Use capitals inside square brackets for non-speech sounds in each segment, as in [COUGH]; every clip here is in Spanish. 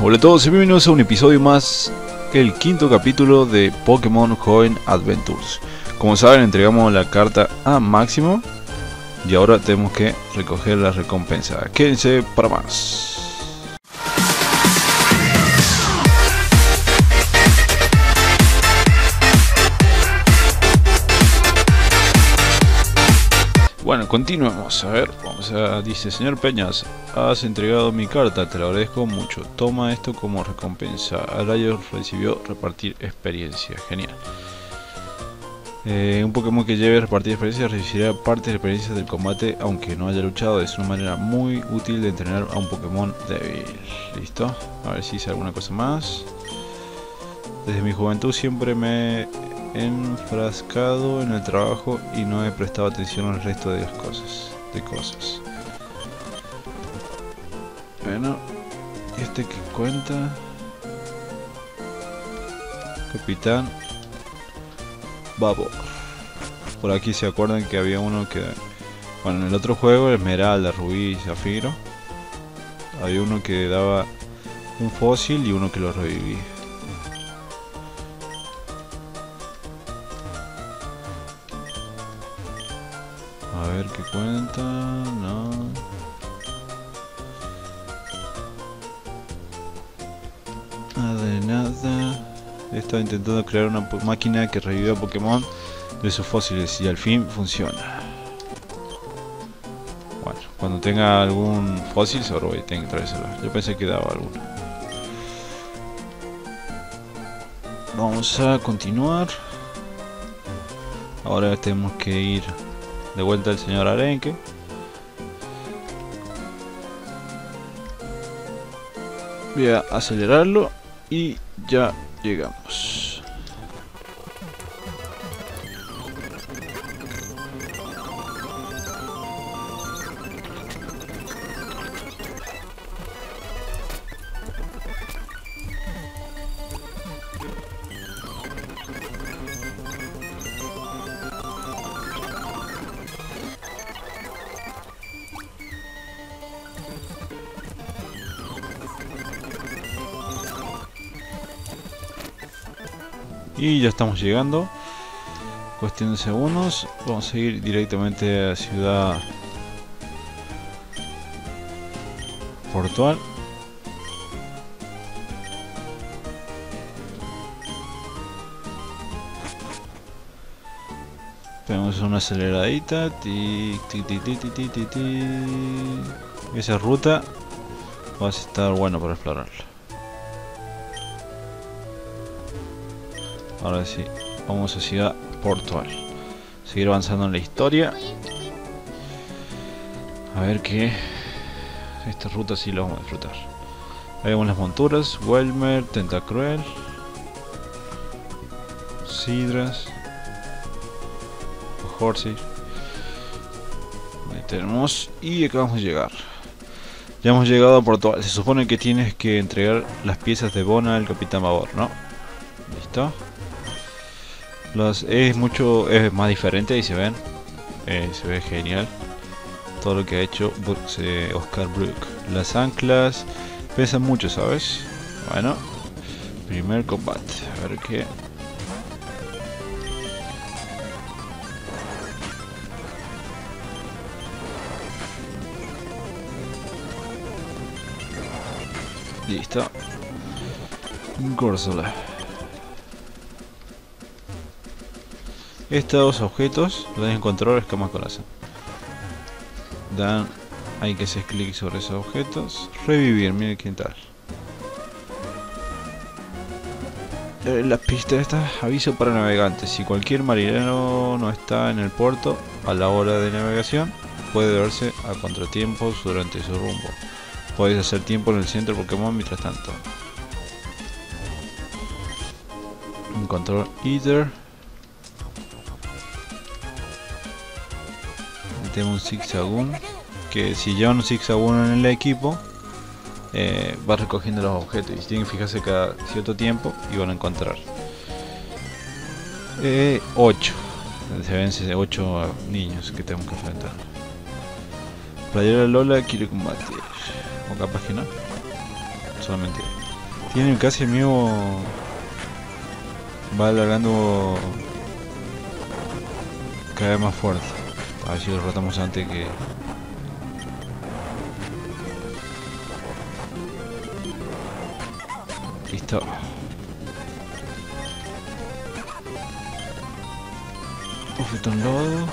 Hola a todos y bienvenidos a un episodio más, el quinto capítulo de Pokémon Joven Adventures. Como saben, entregamos la carta a Máximo y ahora tenemos que recoger la recompensa. Quédense para más. Bueno, continuemos. A ver, vamos a. Dice, señor Peñas, has entregado mi carta, te lo agradezco mucho. Toma esto como recompensa. Arayo recibió repartir experiencia. Genial. Eh, un Pokémon que lleve repartir experiencia recibirá parte de experiencia del combate, aunque no haya luchado. Es una manera muy útil de entrenar a un Pokémon débil. Listo. A ver si hice alguna cosa más. Desde mi juventud siempre me enfrascado en el trabajo y no he prestado atención al resto de las cosas. De cosas. Bueno, este que cuenta. Capitán Babo. Por aquí se acuerdan que había uno que. Bueno, en el otro juego, Esmeralda, Rubí y Zafiro. Había uno que daba un fósil y uno que lo revivía. Ver qué cuenta. No. Nada de nada. Estaba intentando crear una máquina que reviva Pokémon de sus fósiles y al fin funciona. Bueno, cuando tenga algún fósil seguro voy a tener que traérselo. Yo pensé que daba alguno. Vamos a continuar. Ahora tenemos que ir de vuelta al señor Arenque. Voy a acelerarlo y ya llegamos. Y ya estamos llegando. Cuestión de segundos. Vamos a ir directamente a Ciudad Portual. Tenemos una aceleradita. Tic, tic, tic, tic, tic, tic, tic. Esa ruta va a estar bueno para explorarla. Ahora sí, vamos a Ciudad Portual. Seguir avanzando en la historia. A ver qué. Esta ruta sí la vamos a disfrutar. Ahí vemos las monturas: Welmer, Tentacruel, Sidras, Horsey. Ahí tenemos. Y acabamos de llegar. Ya hemos llegado a Portugal. Se supone que tienes que entregar las piezas de Bona al Capitán Babor, ¿no? ¿Listo? Es mucho es más diferente y se ven eh, se ve genial todo lo que ha hecho Oscar Brook las anclas pesan mucho sabes bueno primer combate a ver qué. Listo. Gorzola Estos objetos los deben encontrar escamas corazón. Dan, hay que hacer clic sobre esos objetos. Revivir, miren qué tal. Eh, la pista esta, aviso para navegantes. Si cualquier marinero no está en el puerto a la hora de navegación, puede verse a contratiempos durante su rumbo. Podéis hacer tiempo en el centro Pokémon mientras tanto. Encontrar Ether. Tenemos un zigzagoon que si llevan un zigzagoon en el equipo eh, va recogiendo los objetos y tienen que fijarse cada cierto tiempo y van a encontrar. 8 eh, se ven 8 niños que tenemos que enfrentar. Playera Lola quiere combatir o capaz que no. Solamente Tiene casi el mismo... Va alargando... Cada vez más fuerte. A ver si lo rotamos antes que... Listo. Uf, lodo.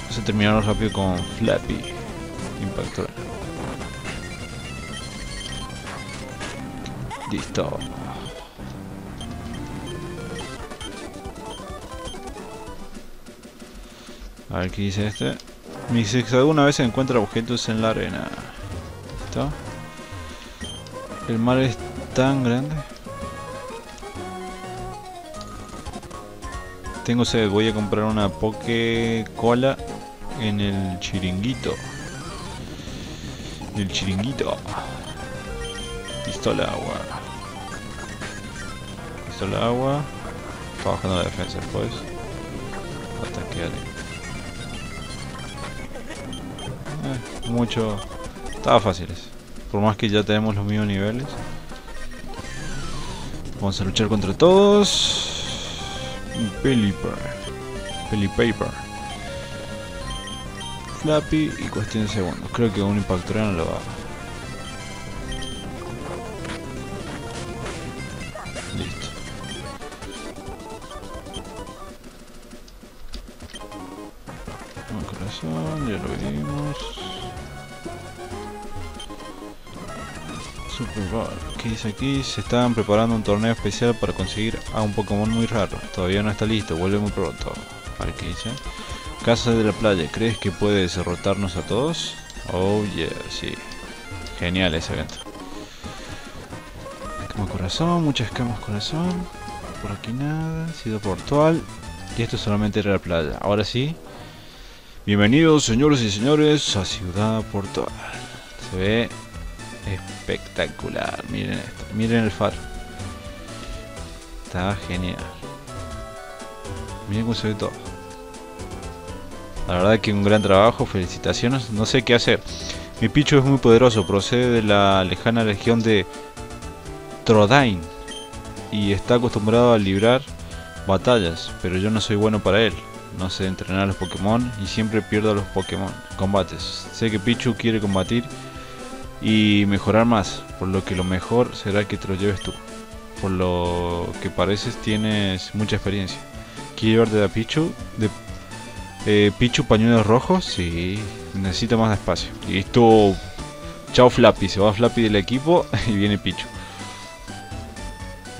Vamos a terminar rápido con Flappy. Impactor. Listo. A ver qué dice este. Mi sexo una vez encuentra objetos en la arena. ¿Listo? El mar es tan grande. Tengo sed, voy a comprar una poke cola en el chiringuito. El chiringuito. Pistola agua. Pistola agua. Está bajando la defensa después. Ataque eh, mucho. Estaba fáciles. Por más que ya tenemos los mismos niveles. Vamos a luchar contra todos. Peliper. Pelipaper. Flappy y cuestión de segundos. Creo que un impactor no lo va Listo. Un corazón, ya lo vimos. Super. ¿Qué dice aquí? Se están preparando un torneo especial para conseguir a un Pokémon muy raro. Todavía no está listo, vuelve muy pronto. A ver qué dice. Casa de la playa, ¿crees que puedes derrotarnos a todos? Oh yeah, sí. Genial ese evento corazón, muchas escamas corazón. Por aquí nada, sido portual. Y esto solamente era la playa. Ahora sí. Bienvenidos señores y señores a Ciudad Portual. Se ve espectacular. Miren esto. Miren el faro. Está genial. Miren cómo se ve todo. La verdad que un gran trabajo. Felicitaciones. No sé qué hacer. Mi picho es muy poderoso. Procede de la lejana región de Trodain y está acostumbrado a librar batallas, pero yo no soy bueno para él. No sé entrenar a los Pokémon y siempre pierdo a los Pokémon combates. Sé que Pichu quiere combatir y mejorar más, por lo que lo mejor será que te lo lleves tú. Por lo que pareces tienes mucha experiencia. ¿Quieres llevarte a Pichu? De, eh, ¿Pichu pañuelos rojos? Sí, necesito más espacio. Listo. Chao Flappy, se va Flappy del equipo [LAUGHS] y viene Pichu.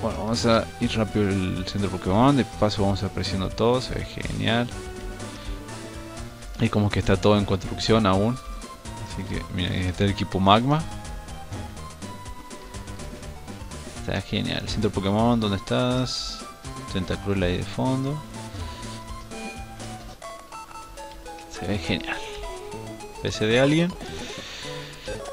Bueno, vamos a ir rápido el centro Pokémon. De paso vamos apreciando todo, se ve genial. Y como que está todo en construcción aún. Así que miren, está el equipo Magma. Está genial. Centro Pokémon, ¿dónde estás? Tentacruel ahí de fondo. Se ve genial. Ese de alguien.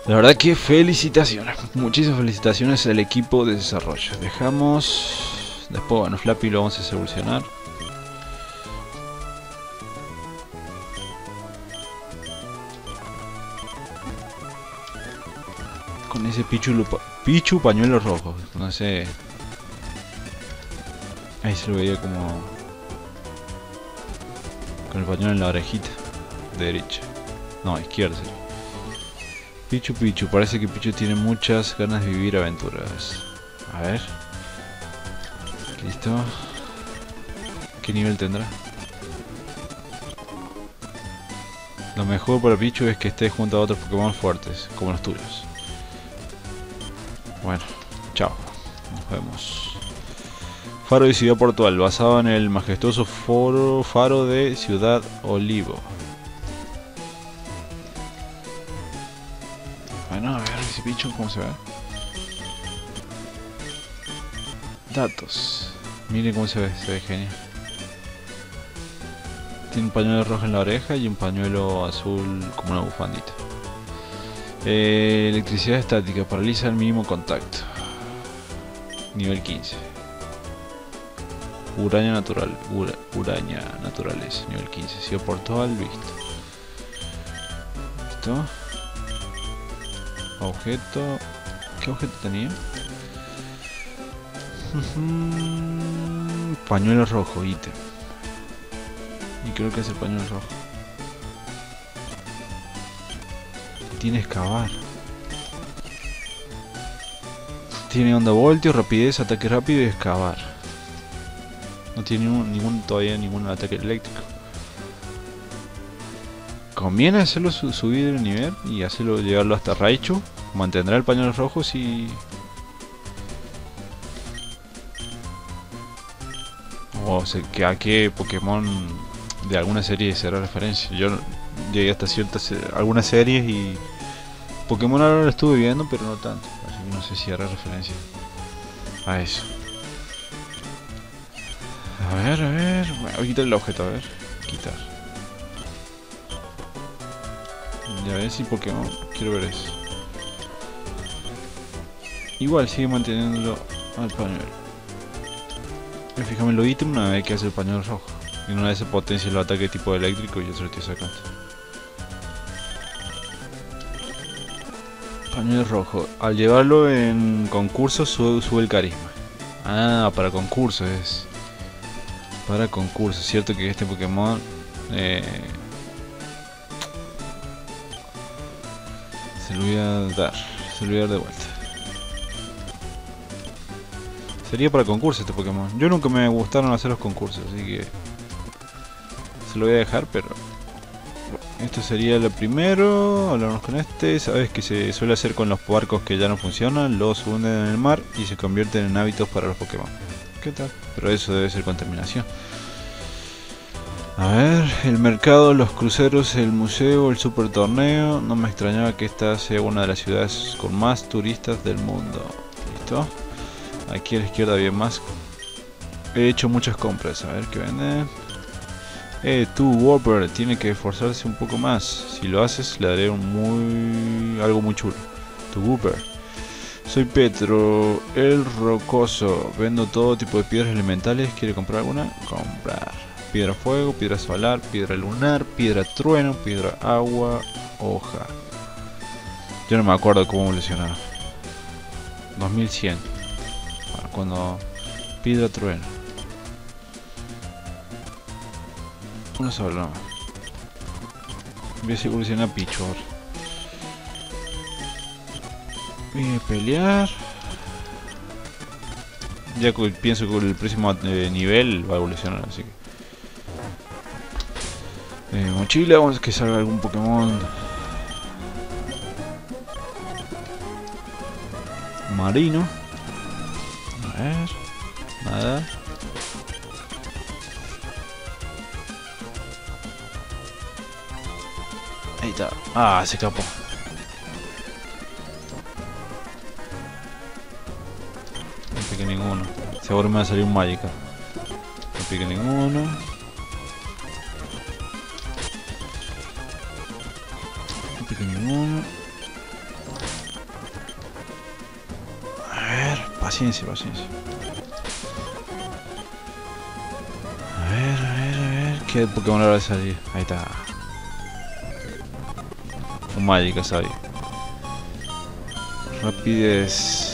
La verdad que felicitaciones, muchísimas felicitaciones al equipo de desarrollo. Dejamos, después bueno, Flappy lo vamos a solucionar. Con ese Pichu, Pichu pañuelo rojo, no sé. Ahí se lo veía como... Con el pañuelo en la orejita. Derecha. No, izquierda. Pichu Pichu, parece que Pichu tiene muchas ganas de vivir aventuras. A ver. Listo. ¿Qué nivel tendrá? Lo mejor para Pichu es que esté junto a otros Pokémon fuertes, como los tuyos. Bueno, chao. Nos vemos. Faro de Ciudad Portual, basado en el majestuoso foro, faro de Ciudad Olivo. Bueno, a ver ese bicho, ¿cómo se ve? Datos. Miren cómo se ve, se ve genial. Tiene un pañuelo rojo en la oreja y un pañuelo azul como una bufandita. Eh, electricidad estática, paraliza el mínimo contacto. Nivel 15. Uraña natural, uraña naturales, nivel 15. Si portal, visto. ¿Listo? Objeto. ¿Qué objeto tenía? [LAUGHS] pañuelo rojo, ítem. Y creo que es el pañuelo rojo. Tiene excavar. Tiene onda voltio, rapidez, ataque rápido y excavar. No tiene ningún, todavía ningún ataque eléctrico. Conviene hacerlo subir el nivel y hacerlo llevarlo hasta Raichu. Mantendrá el pañuelo rojo si... O sea, que a qué Pokémon de alguna serie será referencia. Yo llegué hasta ciertas algunas series y Pokémon ahora lo estuve viendo, pero no tanto. Así que no sé si hará referencia a eso. A ver, a ver. voy a quitar el objeto, a ver. Quitar. Ya ves si Pokémon. Quiero ver eso. Igual sigue manteniéndolo al pañuelo. Fíjame lo ítem una vez que hace el pañuelo rojo. Y una vez se potencia el ataque tipo eléctrico y yo se lo estoy sacando. Pañuelo rojo. Al llevarlo en concurso sube, el carisma. Ah, para concurso es. Para concurso. Cierto que este Pokémon... Eh, se lo voy a dar. Se lo voy a dar de vuelta. Sería para concurso este Pokémon. Yo nunca me gustaron hacer los concursos, así que... Se lo voy a dejar, pero... Esto sería lo primero, hablamos con este, sabes que se suele hacer con los barcos que ya no funcionan, los hunden en el mar y se convierten en hábitos para los Pokémon. ¿Qué tal? Pero eso debe ser con terminación. A ver, el mercado, los cruceros, el museo, el super torneo. No me extrañaba que esta sea una de las ciudades con más turistas del mundo. ¿Listo? Aquí a la izquierda había más. He hecho muchas compras. A ver qué vende. Eh, tú, Whopper, tiene que esforzarse un poco más. Si lo haces, le daré un muy... algo muy chulo. Tu Whopper. Soy Petro, el rocoso. Vendo todo tipo de piedras elementales. ¿Quiere comprar alguna? Comprar. Piedra fuego, piedra solar, piedra lunar, piedra trueno, piedra agua, hoja. Yo no me acuerdo cómo evolucionar. 2100 cuando piedra trueno. Uno solo. Voy a evolucionar Pichor. Voy a pelear. Ya pienso que el próximo eh, nivel va a evolucionar, así que. Eh, mochila, vamos a que salga algún Pokémon. Marino ver. Nada. Ah, se escapó. No pique ninguno. Seguro me va a salir un mágica. No pique ninguno. No pique ninguno. Paciencia, paciencia. A ver, a ver, a ver. ¿Qué Pokémon ahora va a salir? Ahí está. Un Magic ahí. Rapidez.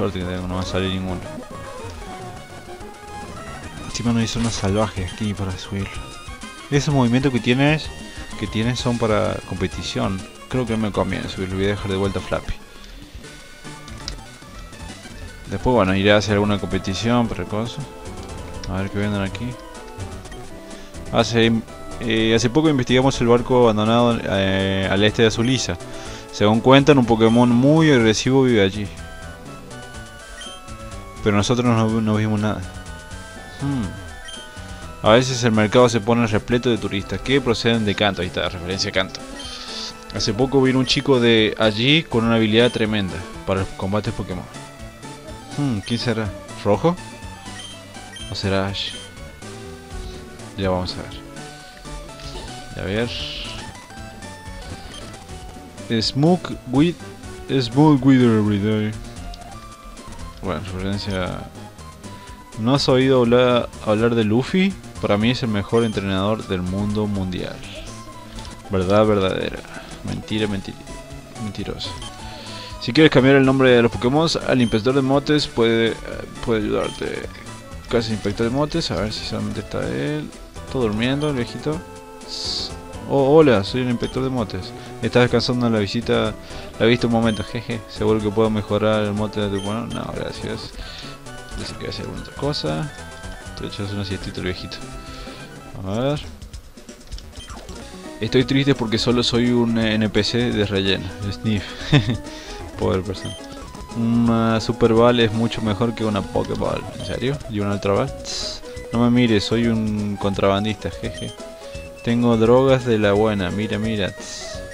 Suerte que no va a salir ninguno. Encima no hizo una salvaje aquí para subir. Esos movimientos que tienes, que tienes son para competición. Creo que no me conviene subirlo, voy a dejar de vuelta Flappy. Después, bueno, iré a hacer alguna competición, pero cosas. A ver qué venden aquí. Hace, eh, hace poco investigamos el barco abandonado eh, al este de Azulisa. Según cuentan, un Pokémon muy agresivo vive allí. Pero nosotros no, vimos nada. Hmm. A veces el mercado se pone repleto de turistas que proceden de Canto. Ahí está, referencia a Canto. Hace poco vino un chico de allí con una habilidad tremenda para los combates Pokémon. Hmm, ¿Quién será? ¿Rojo? ¿O será Ash? Ya vamos a ver. A ver. Smoke with Smoke with every day. Bueno, referencia. ¿No has oído hablar, hablar de Luffy? Para mí es el mejor entrenador del mundo mundial. Verdad verdadera. Mentira, mentira. Mentirosa. Si quieres cambiar el nombre de los Pokémon al inspector de motes puede, puede ayudarte. Casi inspector de motes, a ver si solamente está él. Está durmiendo el viejito. Oh, hola, soy el inspector de motes. Estás descansando en la visita. La he visto un momento, jeje. Seguro que puedo mejorar el mote de tu bueno. No, gracias. Dice que hacer alguna otra cosa. Estoy echando una siestita el viejito. A ver. Estoy triste porque solo soy un NPC de relleno. Sniff. [LAUGHS] Pobre persona. Una Super Ball es mucho mejor que una Pokéball. ¿En serio? ¿Y una Ultra Ball? No me mires, soy un contrabandista, jeje. Tengo drogas de la buena, mira, mira.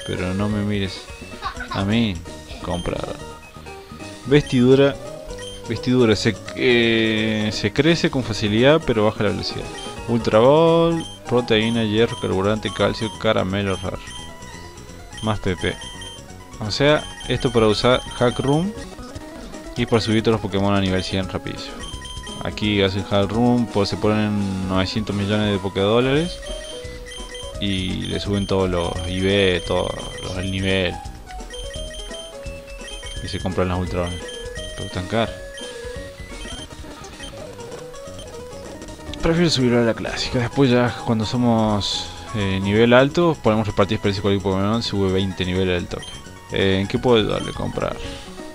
Pero no me mires. A mí, comprar. Vestidura. Vestidura, se, eh, se crece con facilidad, pero baja la velocidad. Ultra Ball, proteína, hierro, carburante, calcio, caramelo raro. Más PP. O sea, esto para usar Hack Room y para subir todos los Pokémon a nivel 100 rapidísimo. Aquí hacen Hack Room, pues se ponen 900 millones de Pokédólares y le suben todos los IB, todos los del nivel. Y se compran las Ultra Pero caros. Prefiero subirlo a la clásica. Después ya cuando somos eh, nivel alto podemos repartir experiencia con el Pokémon. Sube 20 niveles del toque. Eh, ¿En qué puedo darle? Comprar.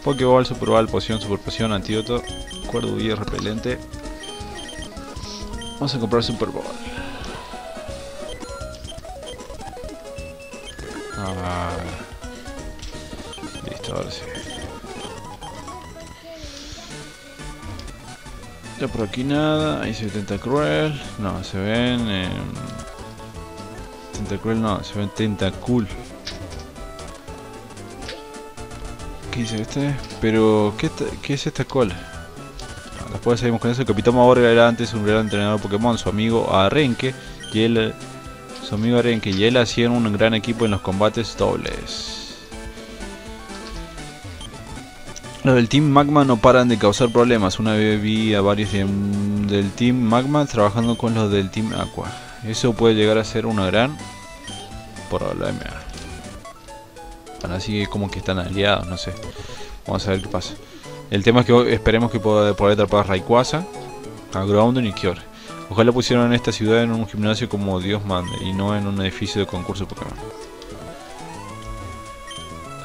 Pokéball, Super Ball, Poción, Super Poción, Antídoto, Cuerdo y Repelente. Vamos a comprar Super Ah, listo, ahora sí. Ya por aquí nada, ahí se ve Tentacruel. No, se ven. Eh, Tentacruel no, se ven Tentacool. ¿Qué dice este? Pero, ¿qué, es esta cola? Después seguimos con eso. El Capitán Maborga era antes un gran entrenador Pokémon. Su amigo Arenque y él, su amigo Arenque y él hacían un gran equipo en los combates dobles. Los del Team Magma no paran de causar problemas. Una vez vi a varios del Team Magma trabajando con los del Team Aqua. Eso puede llegar a ser una gran problema. Así como que están aliados, no sé. Vamos a ver qué pasa. El tema es que esperemos que pueda poder atrapar a Rayquaza, a Groudon y Kyore. Ojalá pusieran esta ciudad en un gimnasio como Dios mande y no en un edificio de concurso de Pokémon.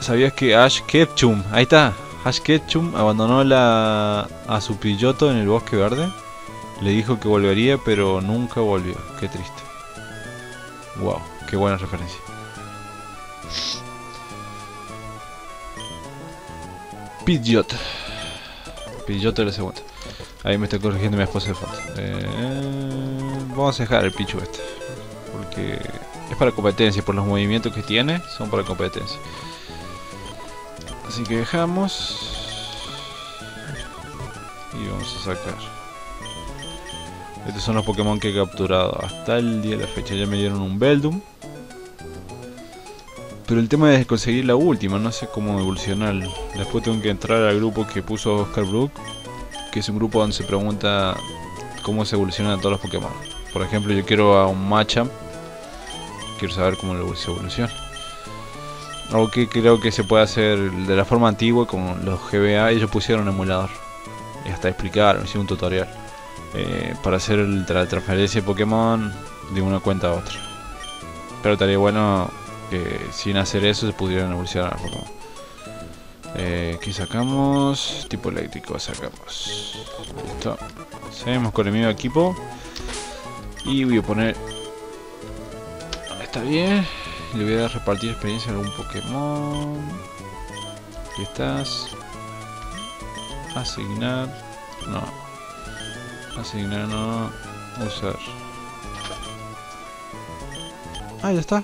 ¿Sabías que Ash Ketchum, ahí está, Ash Ketchum abandonó la, a su pilloto en el bosque verde? Le dijo que volvería, pero nunca volvió. Qué triste. Wow, qué buena referencia. Pidgeot. Pidgeot de la segunda. Ahí me está corrigiendo mi esposa de foto. Eh, vamos a dejar el Pichu este. Porque es para competencia. Por los movimientos que tiene, son para competencia. Así que dejamos. Y vamos a sacar. Estos son los Pokémon que he capturado hasta el día de la fecha. Ya me dieron un Beldum. Pero el tema es conseguir la última, no sé cómo evolucionar. Después tengo que entrar al grupo que puso Oscar Brook, que es un grupo donde se pregunta cómo se evolucionan todos los Pokémon. Por ejemplo, yo quiero a un Machamp, quiero saber cómo se evoluciona. Algo que creo que se puede hacer de la forma antigua con los GBA, ellos pusieron un emulador. Y hasta explicaron, hicieron un tutorial. Eh, para hacer la transferencia de Pokémon de una cuenta a otra. Pero estaría bueno que sin hacer eso se pudieran evolucionar Pokémon. Eh, aquí sacamos tipo eléctrico, sacamos. Listo. Seguimos con el mismo equipo. Y voy a poner. Está bien. Le voy a dar repartir experiencia a algún Pokémon. Aquí estás. Asignar. No. Asignar no. Usar. Ah, ya está.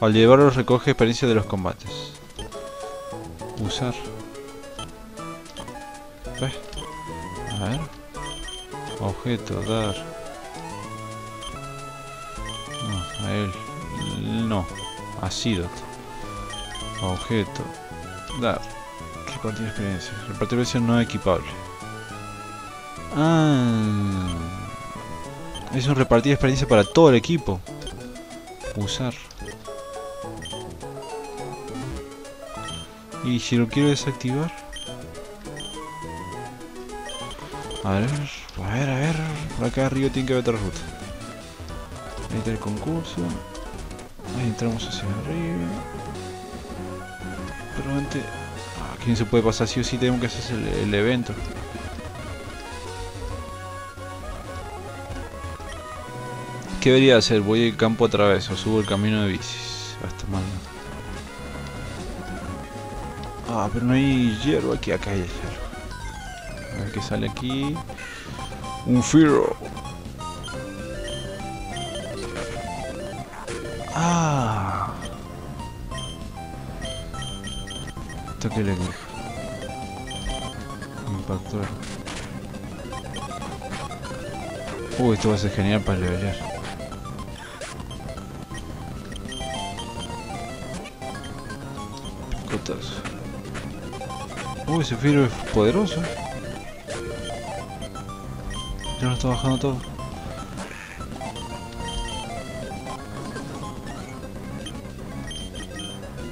Al llevarlo recoge experiencia de los combates. Usar. A ver. Objeto, dar. No, a él. No. Ácido. Objeto. Dar. Repartir experiencia. Repartir experiencia no equipable. Ah. Es un repartir experiencia para todo el equipo. Usar. Y si lo quiero desactivar. A ver, a ver, a ver. Por acá arriba tiene que haber otra ruta. Ahí está el concurso. Ahí entramos hacia arriba. Pero antes... Ah, ¿Quién se puede pasar? Sí o sí tenemos que hacer el, el evento. ¿Qué debería hacer? Voy al campo otra vez o subo el camino de bicis. Ah, pero no hay hierro aquí. Acá hay hierro. A ver qué sale aquí. Un Firo. Ah. Esto que le Impactor. Uy, esto va a ser genial para levelear. Cotas. Uy, ese Firo es poderoso. Ya lo está bajando todo.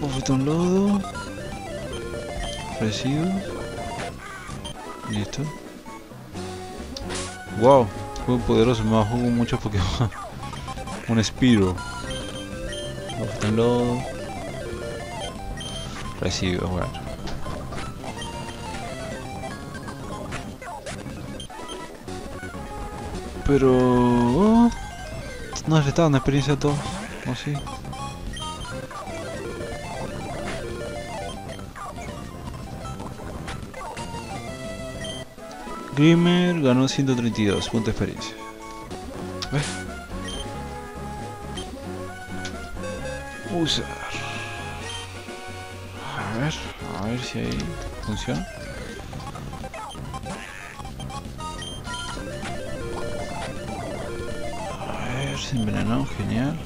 Bofetón lodo. Residuos. Listo. Wow, fue poderoso, me bajó con muchos Pokémon. [LAUGHS] Un Spiro. Bofetón lodo. Residuos, bueno. Pero... oh, no les está dando experiencia a todos. ¿O sí? Ganó 132 puntos de experiencia. ¿Ves? Usar. A ver, a ver si ahí funciona. Genial.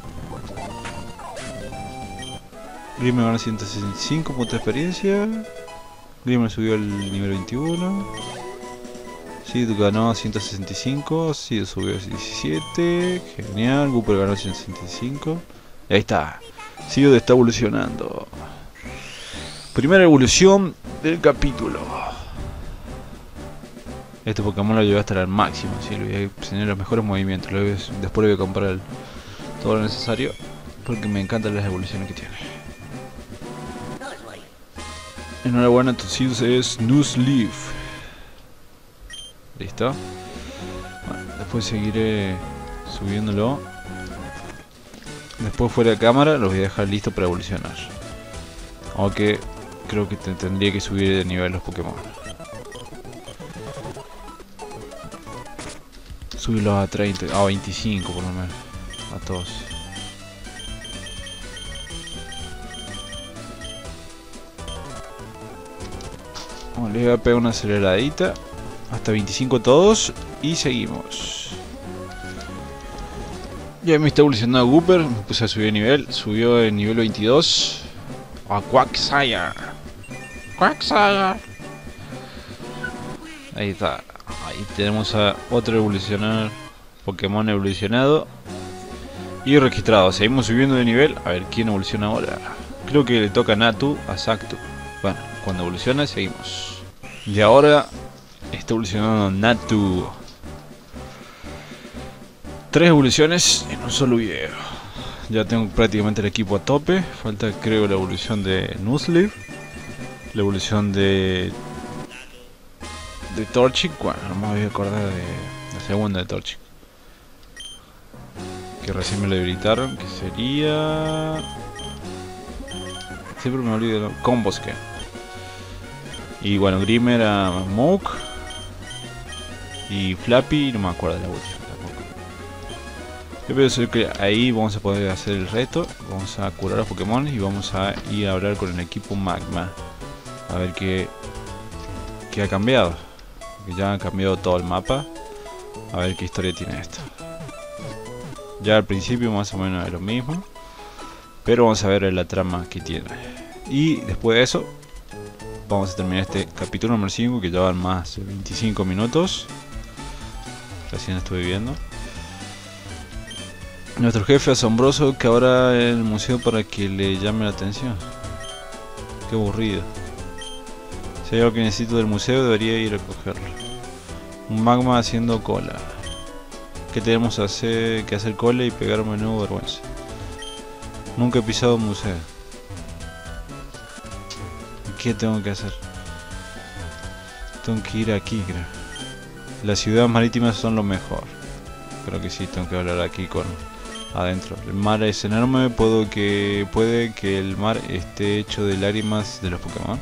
Grimer ganó 165 puntos de experiencia. Grimer subió al nivel 21. Sid ganó 165. Sid subió a 17. Genial. Gooper ganó 165. Y ahí está. Sid está evolucionando. Primera evolución del capítulo. Este Pokémon lo llevé hasta el máximo, ¿sí? lo voy a tener los mejores movimientos. Lo después le voy a comprar el- todo lo necesario porque me encantan las evoluciones que tiene. Enhorabuena, tu es Nuzleaf. ¿Listo? Bueno, después seguiré subiéndolo. Después fuera de cámara los voy a dejar listo para evolucionar. Aunque creo que te- tendría que subir de nivel los Pokémon. Subirlos a 30, a 25 por lo menos. A todos. Bueno, le voy a pegar una aceleradita. Hasta 25 todos. Y seguimos. Ya me está evolucionando Gooper. Me puse a subir de nivel. Subió el nivel 22. A Quagsire. Quagsire. Ahí está. Ahí tenemos a otro evolucionar Pokémon evolucionado y registrado. Seguimos subiendo de nivel. A ver quién evoluciona ahora. Creo que le toca Natu, a Saktu. Bueno, cuando evoluciona seguimos. Y ahora está evolucionando Natu. Tres evoluciones en un solo video. Ya tengo prácticamente el equipo a tope. Falta creo la evolución de Nuzleaf. La evolución de de Torchic, bueno, no me voy a acordar de la segunda de Torchic. Que recién me lo habilitaron, que sería... Siempre me olvido de Combosque. Y bueno, Grimer a Mook. Y Flappy, no me acuerdo de la última tampoco. Yo pienso que ahí vamos a poder hacer el reto, vamos a curar a Pokémon y vamos a ir a hablar con el equipo Magma. A ver qué, qué ha cambiado. Que ya ha cambiado todo el mapa. A ver qué historia tiene esto. Ya al principio más o menos es lo mismo. Pero vamos a ver la trama que tiene. Y después de eso, vamos a terminar este capítulo número 5 que llevan más de 25 minutos. Recién estoy viendo. Nuestro jefe asombroso que ahora el museo para que le llame la atención. Qué aburrido. Si hay algo que necesito del museo debería ir a cogerlo. Un magma haciendo cola. ¿Qué tenemos que hacer, que hacer cola y pegar menú vergüenza? Nunca he pisado un museo. ¿Qué tengo que hacer? Tengo que ir aquí, creo. Las ciudades marítimas son lo mejor. Creo que sí, tengo que hablar aquí con adentro. El mar es enorme, puedo que puede que el mar esté hecho de lágrimas de los Pokémon.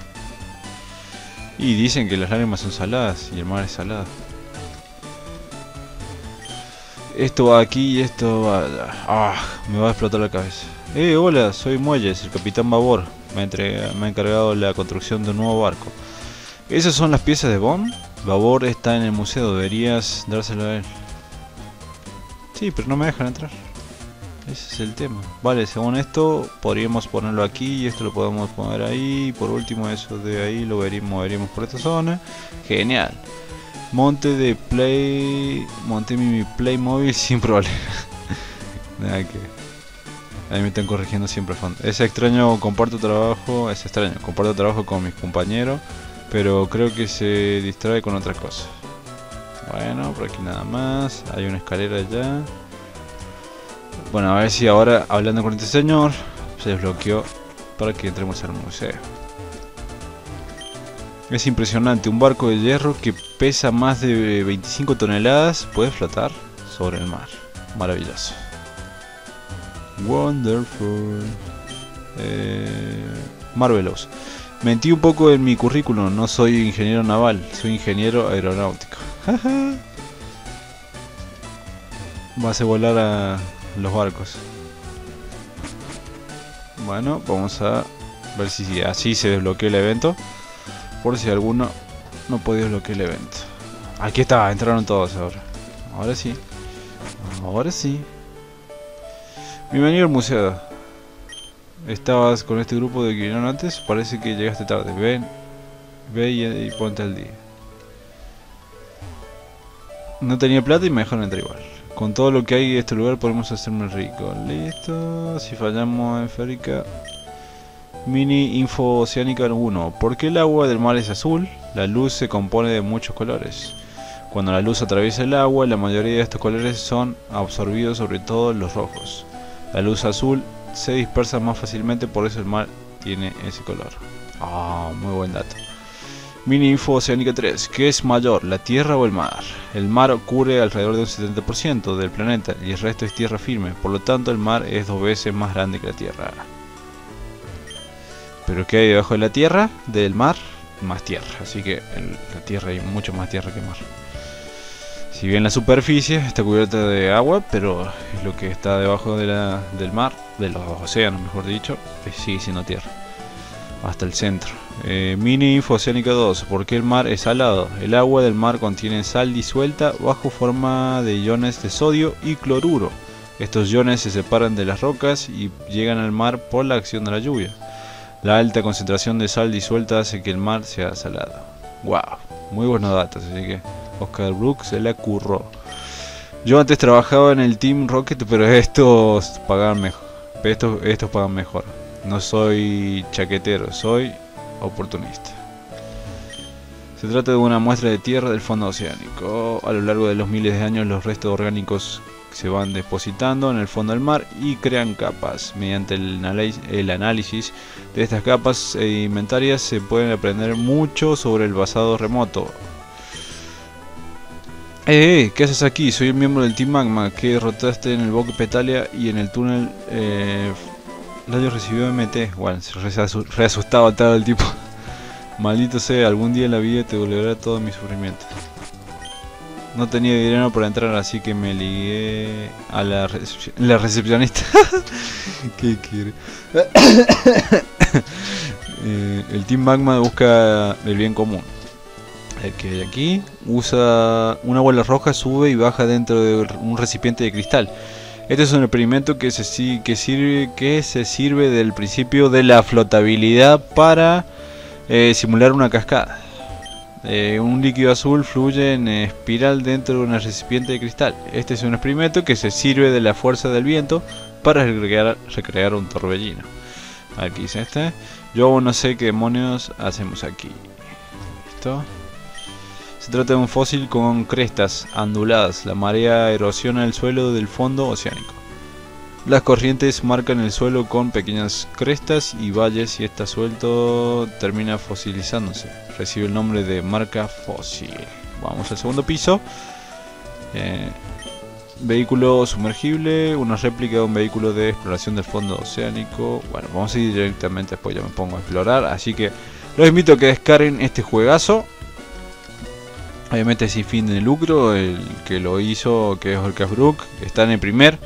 Y dicen que las lágrimas son saladas y el mar es salado. Esto va aquí y esto va. Ah, me va a explotar la cabeza. Eh, hola, soy Muelles, el capitán Babor. Me, me ha encargado la construcción de un nuevo barco. ¿Esas son las piezas de Bond? Babor está en el museo, deberías dárselo a él. Sí, pero no me dejan entrar. Ese es el tema. Vale, según esto, podríamos ponerlo aquí y esto lo podemos poner ahí. Por último, eso de ahí lo veríamos, veríamos por esta zona. Genial. Monte de Play. Monté mi Play móvil [LAUGHS] sin problema. Nada que. Ahí me están corrigiendo siempre. Es extraño, comparto trabajo. Es extraño, comparto trabajo con mis compañeros. Pero creo que se distrae con otras cosas. Bueno, por aquí nada más. Hay una escalera allá. Bueno, a ver si ahora, hablando con este señor, se desbloqueó para que entremos al museo. Es impresionante, un barco de hierro que pesa más de 25 toneladas puede flotar sobre el mar. Maravilloso. Wonderful. Eh, marvelous. Mentí un poco en mi currículum, no soy ingeniero naval, soy ingeniero aeronáutico. [LAUGHS] Vas a volar a los barcos. Bueno, vamos a ver si así se desbloquea el evento. Por si alguno no puede desbloquear el evento. Aquí está, entraron todos ahora. Ahora sí. Ahora sí. Bienvenido al museo. Estabas con este grupo de que vinieron antes. Parece que llegaste tarde. Ven, ve y, ponte al día. No tenía plata y me dejaron entrar igual. Con todo lo que hay en este lugar podemos hacerme rico. Listo. Si fallamos en férica. Mini info oceánica 1. ¿Por qué el agua del mar es azul? La luz se compone de muchos colores. Cuando la luz atraviesa el agua, la mayoría de estos colores son absorbidos, sobre todo los rojos. La luz azul se dispersa más fácilmente, por eso el mar tiene ese color. Ah, muy buen dato. Mini Info Oceánica 3. ¿Qué es mayor, la Tierra o el mar? El mar cubre alrededor de un 70% del planeta y el resto es tierra firme, por lo tanto el mar es dos veces más grande que la Tierra. ¿Pero qué hay debajo de la Tierra? Del mar, más tierra. Así que en la Tierra hay mucho más tierra que mar. Si bien la superficie está cubierta de agua, pero lo que está debajo del mar, de los océanos mejor dicho, sigue siendo tierra. Hasta el centro. Eh, mini Info Oceánica 2. ¿Por qué el mar es salado? El agua del mar contiene sal disuelta bajo forma de iones de sodio y cloruro. Estos iones se separan de las rocas y llegan al mar por la acción de la lluvia. La alta concentración de sal disuelta hace que el mar sea salado. Wow, muy buenos datos, así que Oscar Brooks se le curró. Yo antes trabajaba en el Team Rocket, pero estos pagan mejor. Estos, estos pagan mejor. No soy chaquetero, soy oportunista. Se trata de una muestra de tierra del fondo oceánico. A lo largo de los miles de años los restos orgánicos se van depositando en el fondo del mar y crean capas. Mediante el, análisis de estas capas sedimentarias se puede aprender mucho sobre el pasado remoto. Eh, eh, ¿qué haces aquí? Soy el miembro del Team Magma que derrotaste en el bosque Petalia y en el túnel eh, recibió MT. Bueno, se reasustaba todo el tipo. [LAUGHS] Maldito sea, algún día en la vida te dolerá todo mi sufrimiento. No tenía dinero para entrar, así que me ligué a la, la recepcionista. [LAUGHS] ¿Qué quiere? [COUGHS] Eh, el Team Magma busca el bien común. El que aquí usa una bola roja, sube y baja dentro de un recipiente de cristal. Este es un experimento que se, que sirve, que se sirve del principio de la flotabilidad para eh, simular una cascada. Eh, un líquido azul fluye en espiral dentro de un recipiente de cristal. Este es un experimento que se sirve de la fuerza del viento para recrear, un torbellino. Aquí dice este. Yo no sé qué demonios hacemos aquí. ¿Listo? Se trata de un fósil con crestas onduladas. La marea erosiona el suelo del fondo oceánico. Las corrientes marcan el suelo con pequeñas crestas y valles y está suelto termina fosilizándose. Recibe el nombre de marca fósil. Vamos al segundo piso. Eh, vehículo sumergible, una réplica de un vehículo de exploración del fondo oceánico. Bueno, vamos a ir directamente después, ya me pongo a explorar. Así que los invito a que descarguen este juegazo. Obviamente sin fin de lucro, el que lo hizo, que es Orcas Brook, está en el primer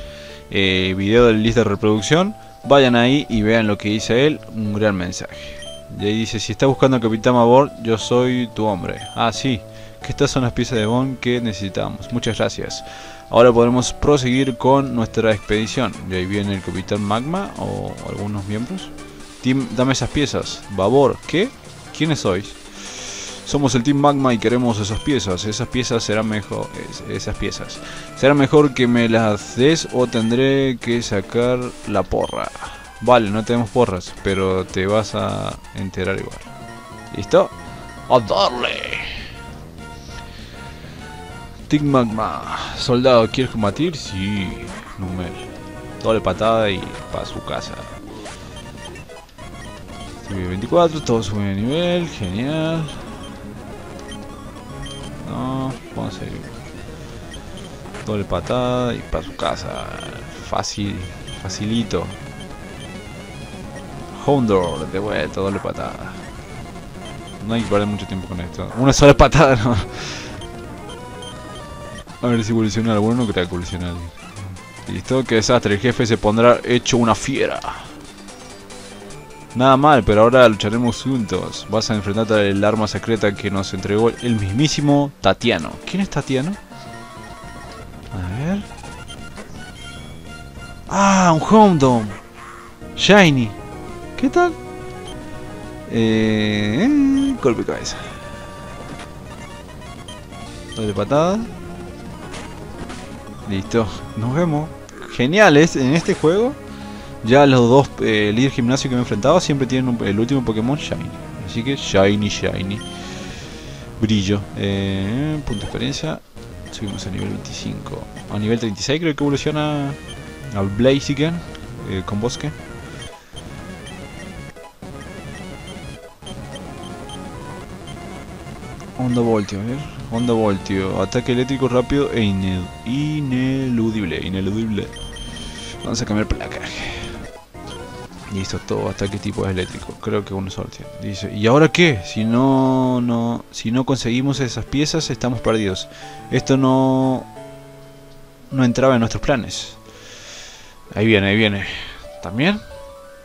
eh, video del lista de reproducción. Vayan ahí y vean lo que dice él, un gran mensaje. Y ahí dice, si estás buscando Capitán Mabor, yo soy tu hombre. Ah, sí, que estas son las piezas de Bond que necesitamos. Muchas gracias. Ahora podemos proseguir con nuestra expedición. Y ahí viene el Capitán Magma o algunos miembros. Team, dame esas piezas. Babor, ¿qué? ¿Quiénes sois? Somos el Team Magma y queremos esas piezas. Esas piezas serán mejor. esas piezas. Será mejor que me las des o tendré que sacar la porra. Vale, no tenemos porras, pero te vas a enterar igual. ¿Listo? ¡A darle! Team Magma. Soldado, ¿quieres combatir? Sí. Numel. Doble patada y para su casa. 24, todos suben de nivel, genial. No, vamos a seguir. Doble patada y para su casa. Fácil, facilito. Hondor, de vuelta, doble patada. No hay que perder mucho tiempo con esto. Una sola patada, no. A ver si evoluciona alguno, no creo que evolucione alguien. Listo, qué desastre. El jefe se pondrá hecho una fiera. Nada mal, pero ahora lucharemos juntos. Vas a enfrentarte al arma secreta que nos entregó el mismísimo Tatiano. ¿Quién es Tatiano? A ver. Ah, un Houndom. Shiny. ¿Qué tal? Eh, golpe de cabeza. Doble patada. Listo. Nos vemos. Geniales en este juego. Ya los dos eh, líder gimnasio que me he enfrentado siempre tienen el último Pokémon Shiny. Así que Shiny, Shiny. Brillo. Eh, punto de experiencia. Subimos a nivel 25. A nivel 36 creo que evoluciona al Blaziken eh, con bosque. Onda Voltio, a ver. Onda Voltio. Ataque eléctrico rápido e ineludible. Ineludible. Vamos a cambiar placaje. Listo, todo ataque tipo eléctrico. Creo que uno solo. Dice, ¿y ahora qué? Si no, no, si no conseguimos esas piezas, estamos perdidos. Esto no, no entraba en nuestros planes. Ahí viene, ahí viene. ¿También?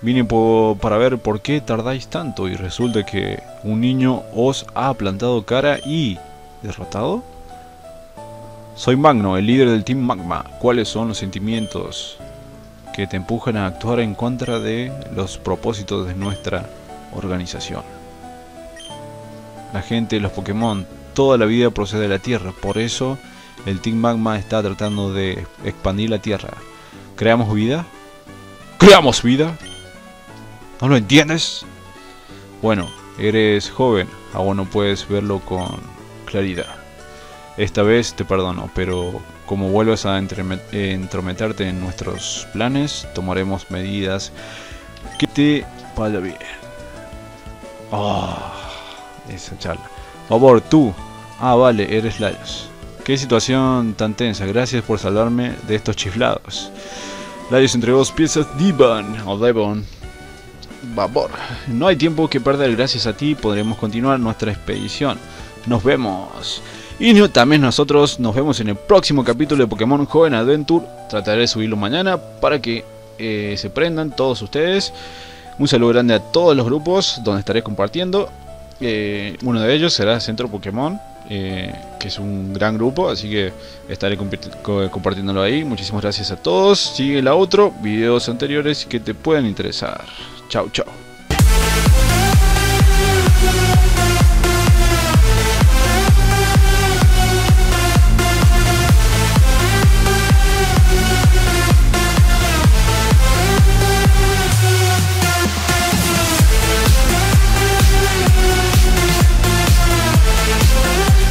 Vine para ver por qué tardáis tanto y resulta que un niño os ha plantado cara y... ¿Derrotado? Soy Magno, el líder del Team Magma. ¿Cuáles son los sentimientos que te empujan a actuar en contra de los propósitos de nuestra organización. La gente, los Pokémon, toda la vida procede de la Tierra, por eso el Team Magma está tratando de expandir la Tierra. ¿Creamos vida? ¿Creamos vida? ¿No lo entiendes? Bueno, eres joven, aún no puedes verlo con claridad. Esta vez te perdono, pero como vuelvas a entrometerte en nuestros planes, tomaremos medidas que te vaya bien. Ah, esa charla. Por favor, tú. Ah, vale, eres Larios. Qué situación tan tensa. Gracias por salvarme de estos chiflados. Larios entregó dos piezas Divan o Devon. No hay tiempo que perder. Gracias a ti podremos continuar nuestra expedición. Nos vemos. Y también nosotros nos vemos en el próximo capítulo de Pokémon Joven Adventure. Trataré de subirlo mañana para que eh, se prendan todos ustedes. Un saludo grande a todos los grupos donde estaré compartiendo. Eh, uno de ellos será Centro Pokémon, eh, que es un gran grupo, así que estaré compartiéndolo ahí. Muchísimas gracias a todos. Sigue la otro, videos anteriores que te puedan interesar. Chao, chao.